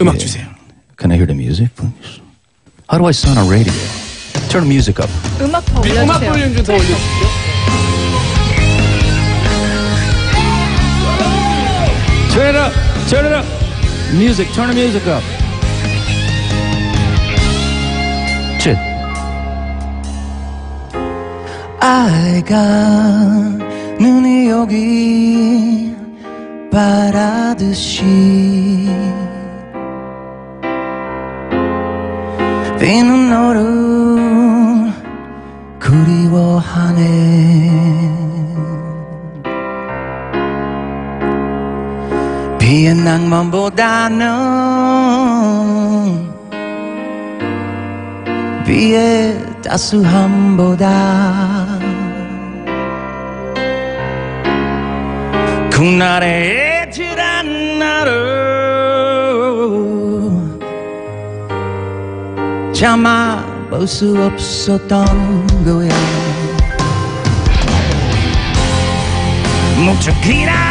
음악 주세요. Can I hear the music, please? How do I sound on radio? Turn the music up. 음악 더 음악 올려주세요. 볼륨 좀 더 올려주시죠. Turn it up. Turn it up. Music. Turn the music up. 쯧. 아이가 눈이 여기 바라듯이 비는 너를 그리워하네. 비의 낭만보다는 비의 따스함보다 그날의 참아볼 수 없었던 거야. 목적이라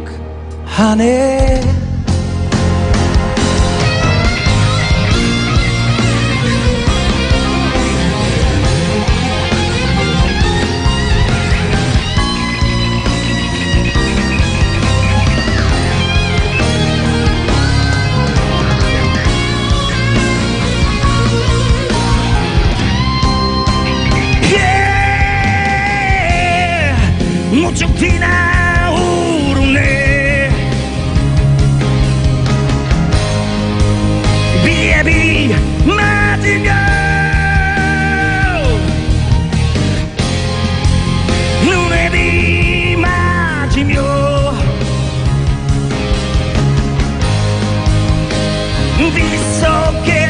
무척 피나오르네 비에 비 맞으며 눈에 비 맞으며 비 속에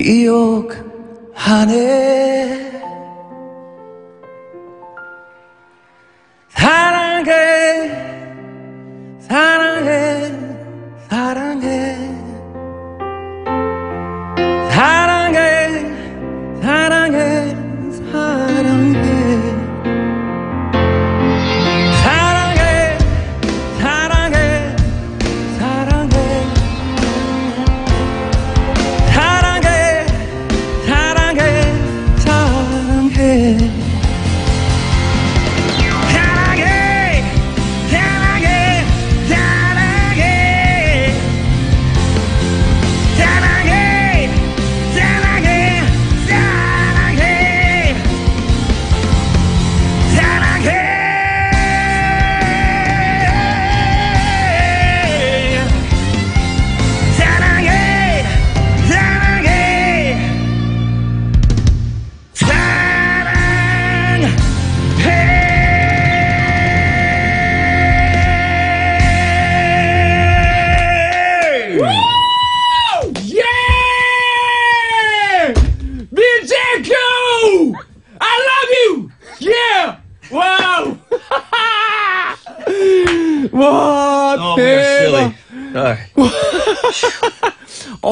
기억하네 Oh, we're silly. All right.